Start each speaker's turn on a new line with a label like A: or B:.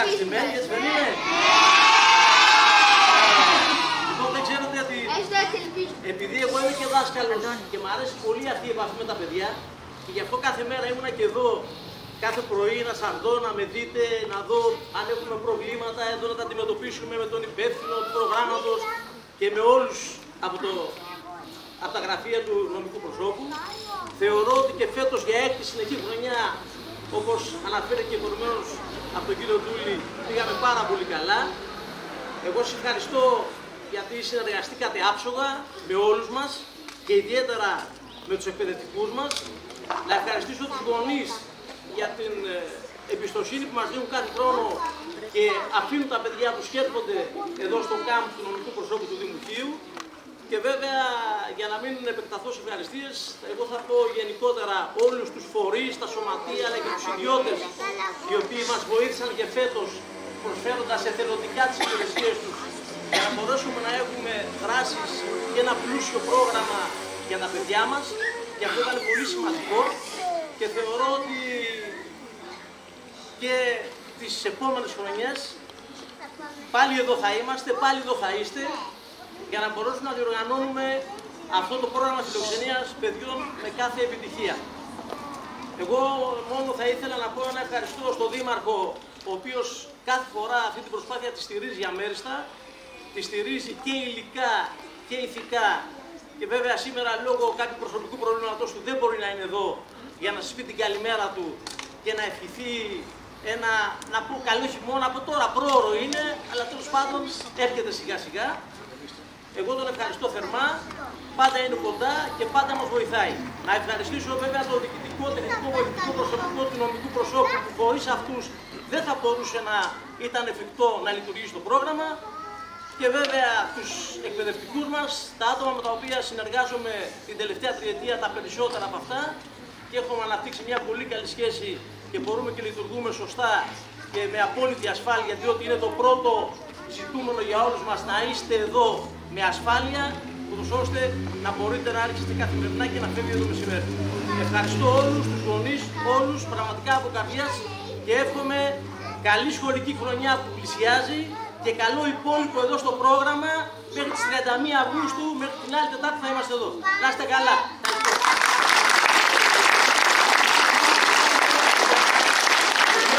A: ευχαριστημένοι, έτσι δεν είναι. Λοιπόν, δεν ξέρετε ότι
B: Έτσι δεν ελπίζω.
A: επειδή εγώ είμαι και δάσκαλος και μου αρέσει πολύ αυτή η επαφή με τα παιδιά και γι' αυτό κάθε μέρα ήμουνα και εδώ κάθε πρωί να σας δω, να με δείτε, να δω αν έχουμε προβλήματα, εδώ να τα αντιμετωπίσουμε με τον υπεύθυνο του προγράμματος και με όλους από, το, από τα γραφεία του νομικού προσώπου. Θεωρώ ότι και φέτος για έκτη συνεχή χρονιά, όπως αναφέρει και προηγουμένως από τον κύριο Τούλη, πήγαμε πάρα πολύ καλά. Εγώ σας ευχαριστώ γιατί συνεργαστήκατε άψογα με όλους μας και ιδιαίτερα με τους εκπαιδευτικούς μας. Να ευχαριστήσω τους γονείς για την ε, εμπιστοσύνη που μας δίνουν κάθε χρόνο και αφήνουν τα παιδιά τους και έρχονται εδώ στο κάμπ του νομικού προσώπου του Δημοτείου. Και βέβαια, για να μην επεκταθώ σε ευχαριστίες, εγώ θα πω γενικότερα όλους τους φορείς, τα σωματεία, αλλά και τους ιδιώτες, οι οποίοι μας βοήθησαν και φέτος, προσφέροντας εθελοντικά τις υπηρεσίες τους, για να μπορέσουμε να έχουμε δράσεις και ένα πλούσιο πρόγραμμα για τα παιδιά μας. Και αυτό ήταν πολύ σημαντικό και θεωρώ ότι και τις επόμενες χρονιές πάλι εδώ θα είμαστε, πάλι εδώ θα είστε για να μπορέσουμε να διοργανώνουμε αυτό το πρόγραμμα φιλοξενίας παιδιών με κάθε επιτυχία. Εγώ μόνο θα ήθελα να πω ένα ευχαριστώ στον Δήμαρχο, ο οποίος κάθε φορά αυτή την προσπάθεια τη στηρίζει αμέριστα, τη στηρίζει και υλικά και ηθικά και βέβαια σήμερα λόγω κάποιου προσωπικού προβλήματος του δεν μπορεί να είναι εδώ για να σας πει την καλημέρα του και να ευχηθεί ένα, να πω καλό χειμώνα από τώρα, πρόωρο είναι, αλλά τέλος πάντων έρχεται σιγά σιγά. Εγώ τον ευχαριστώ θερμά, πάντα είναι κοντά και πάντα μας βοηθάει. Να ευχαριστήσω βέβαια το διοικητικό, τεχνικό, βοηθητικό προσωπικό του νομικού προσώπου που χωρίς αυτούς. Δεν θα μπορούσε να ήταν εφικτό να λειτουργήσει το πρόγραμμα. Και βέβαια τους εκπαιδευτικούς μας, τα άτομα με τα οποία συνεργάζομαι την τελευταία τριετία τα περισσότερα από αυτά. Και έχουμε αναπτύξει μια πολύ καλή σχέση και μπορούμε και λειτουργούμε σωστά και με απόλυτη ασφάλεια, διότι είναι το πρώτο ζητούμενο για όλους μας να είστε εδώ με ασφάλεια, ούτως ώστε να μπορείτε να άρχισετε καθημερινά και να φεύγετε το μεσημέρι. Ευχαριστώ όλους τους γονείς, όλους πραγματικά από καρδιάς και εύχομαι καλή σχολική χρονιά που πλησιάζει και καλό υπόλοιπο εδώ στο πρόγραμμα μέχρι τις 31 Αυγούστου, μέχρι την άλλη Τετάρτη θα είμαστε εδώ. Να είστε καλά.